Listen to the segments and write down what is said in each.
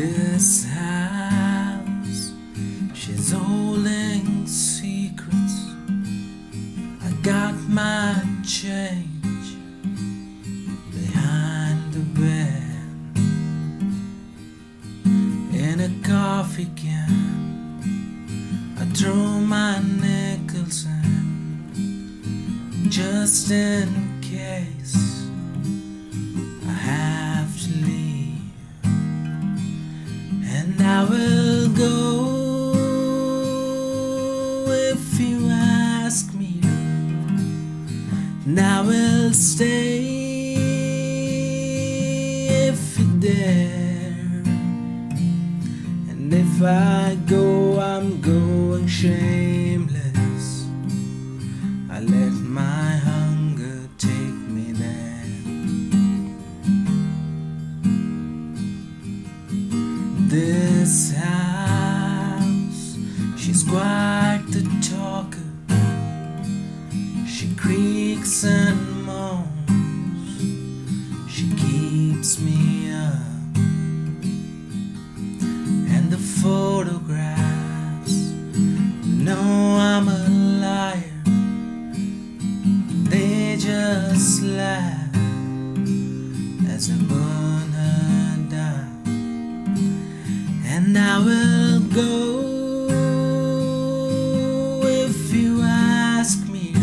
This house, she's holding secrets. I got my change behind the bed in a coffee can. I throw my nickels in just in case will go if you ask me. And I will stay if you dare. And if I go, I'm going shameless. I let my This house, she's quite the talker. She creaks and moans, she keeps me up. And the photographs I will go. If you ask me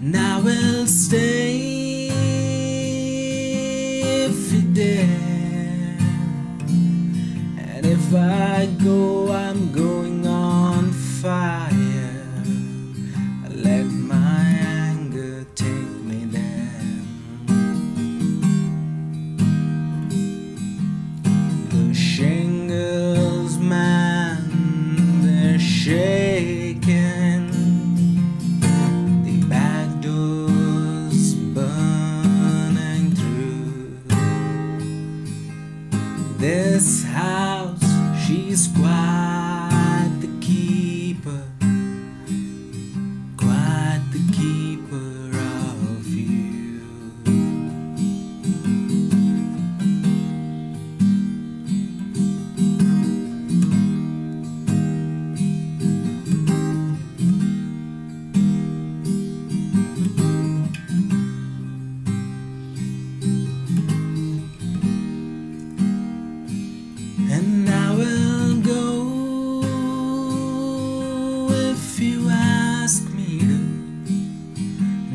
and I will stay. If you dare, and if I go, I'm going she's quite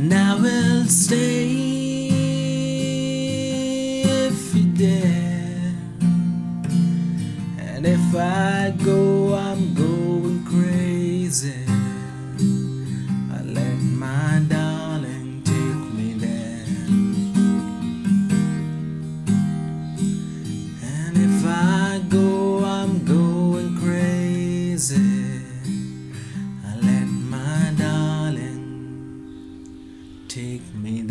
And I will stay if you dare. And if I go, I'm going crazy. me